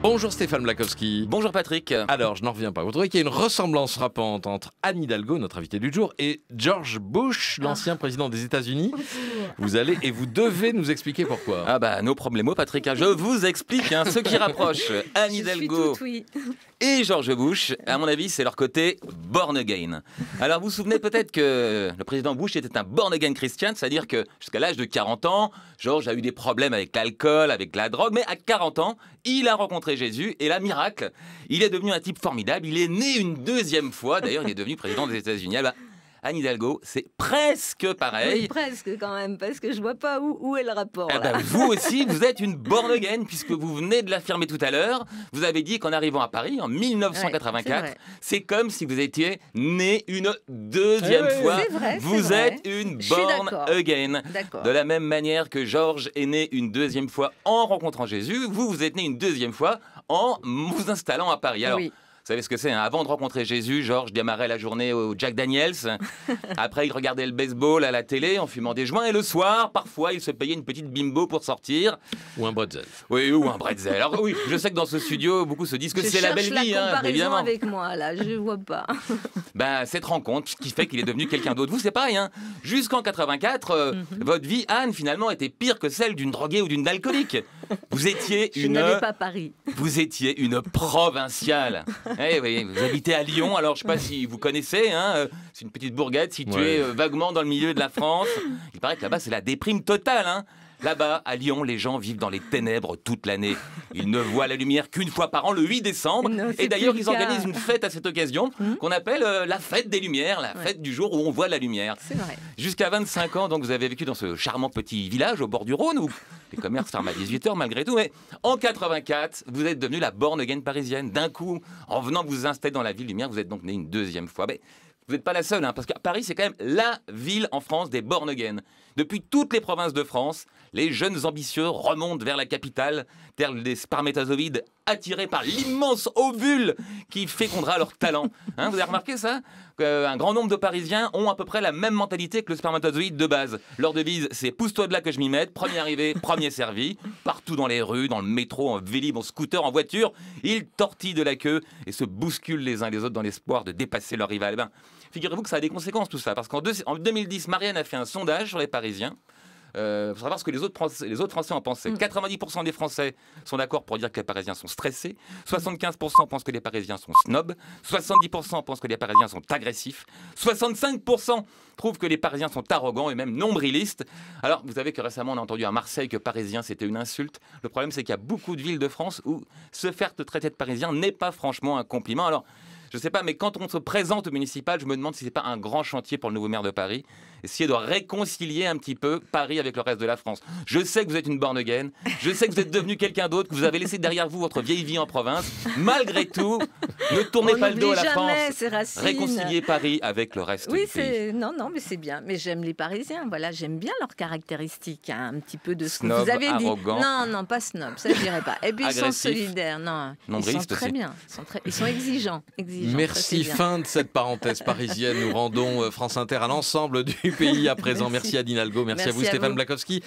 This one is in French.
Bonjour Stéphane Blakowski. Bonjour Patrick. Alors, je n'en reviens pas. Vous trouvez qu'il y a une ressemblance frappante entre Anne Hidalgo, notre invité du jour, et George Bush, l'ancien président des États-Unis? Vous allez et vous devez nous expliquer pourquoi. Ah bah, nos problèmes, Patrick. hein. Je vous explique hein, ce qui rapproche Anne Hidalgo tout oui. et George Bush. À mon avis, c'est leur côté born again. Alors, vous vous souvenez peut-être que le président Bush était un born again christian, c'est-à-dire que jusqu'à l'âge de 40 ans, George a eu des problèmes avec l'alcool, avec la drogue, mais à 40 ans, il a rencontré Jésus et là, miracle, il est devenu un type formidable. Il est né une deuxième fois. D'ailleurs, il est devenu président des États-Unis. Anne Hidalgo, c'est presque pareil. Oui, presque quand même, parce que je vois pas où, où est le rapport. Ah là. bah, vous aussi, vous êtes une born again, puisque vous venez de l'affirmer tout à l'heure. Vous avez dit qu'en arrivant à Paris, en 1984, Ouais, c'est comme si vous étiez né une deuxième Eh oui, fois. c'est vrai, vous vrai. êtes une born again. De la même manière que Georges est né une deuxième fois en rencontrant Jésus, vous, vous êtes né une deuxième fois en vous installant à Paris. Alors, Oui. Vous savez ce que c'est hein Avant de rencontrer Jésus, Georges démarrait la journée au Jack Daniels. Après, il regardait le baseball à la télé en fumant des joints. Et le soir, parfois, il se payait une petite bimbo pour sortir. Ou un bretzel. Oui, ou un bretzel. Alors oui, je sais que dans ce studio, beaucoup se disent que c'est la belle vie, la hein, comparaison évidemment. avec moi, là, je vois pas. Ben, cette rencontre qui fait qu'il est devenu quelqu'un d'autre. Vous, c'est pareil. Hein. Jusqu'en 84, euh, Mhm. votre vie, Anne, finalement, était pire que celle d'une droguée ou d'une alcoolique. Vous étiez Je une... n'avais pas Paris. Vous étiez une provinciale. Eh oui, vous habitez à Lyon, alors je ne sais pas si vous connaissez, hein, euh, c'est une petite bourgade située Ouais. euh, vaguement dans le milieu de la France. Il paraît que là-bas, c'est la déprime totale. hein. Là-bas, à Lyon, les gens vivent dans les ténèbres toute l'année. Ils ne voient la lumière qu'une fois par an, le 8 décembre. Non, Et d'ailleurs, ils organisent une fête à cette occasion Hmm. qu'on appelle euh, la fête des Lumières, la Ouais. fête du jour où on voit la lumière. C'est vrai. Jusqu'à 25 ans, donc vous avez vécu dans ce charmant petit village au bord du Rhône où les commerces ferment à 18h malgré tout. Mais en 84, vous êtes devenue la borne again parisienne. D'un coup, en venant vous installer dans la ville lumière, vous êtes donc né une deuxième fois. Mais vous n'êtes pas la seule, hein, parce que Paris, c'est quand même la ville en France des born again. Depuis toutes les provinces de France, les jeunes ambitieux remontent vers la capitale, tels des spermatozoïdes attirés par l'immense ovule qui fécondera leur talent. Hein, vous avez remarqué ça? Un grand nombre de Parisiens ont à peu près la même mentalité que le spermatozoïde de base. Leur devise, c'est pousse-toi de là que je m'y mette, premier arrivé, premier servi. Partout dans les rues, dans le métro, en vélib, en scooter, en voiture, ils tortillent de la queue et se bousculent les uns les autres dans l'espoir de dépasser leur rival. Eh ben, Figurez-vous que ça a des conséquences tout ça, parce qu'en deux- en 2010, Marianne a fait un sondage sur les Parisiens. Euh, pour savoir ce que les autres, Français, les autres Français en pensaient. 90% des Français sont d'accord pour dire que les Parisiens sont stressés. 75% pensent que les Parisiens sont snobs. 70% pensent que les Parisiens sont agressifs. 65% trouvent que les Parisiens sont arrogants et même nombrilistes. Alors, vous savez que récemment, on a entendu à Marseille que Parisien, c'était une insulte. Le problème, c'est qu'il y a beaucoup de villes de France où se faire te traiter de Parisien n'est pas franchement un compliment. Alors, je sais pas, mais quand on se présente au municipal, je me demande si c'est pas un grand chantier pour le nouveau maire de Paris. Essayer de réconcilier un petit peu Paris avec le reste de la France. Je sais que vous êtes une born again. Je sais que vous êtes devenu quelqu'un d'autre, que vous avez laissé derrière vous votre vieille vie en province. Malgré tout, ne tournez On pas le dos à la France. Réconcilier Paris avec le reste Oui, du pays. non, non, mais c'est bien. Mais j'aime les Parisiens. Voilà, j'aime bien leurs caractéristiques, hein, un petit peu de ce que Snob, vous avez arrogant. dit. Non, non, pas snob, ça je dirais pas. Et puis ils sont solidaires, non. Ils sont très aussi. bien. Ils sont, très- ils sont exigeants, Merci, fin de cette parenthèse parisienne. Nous rendons euh, France Inter à l'ensemble du pays à présent. Merci, Merci. à Dinalgo, merci, à vous à Stéphane vous. Blakowski.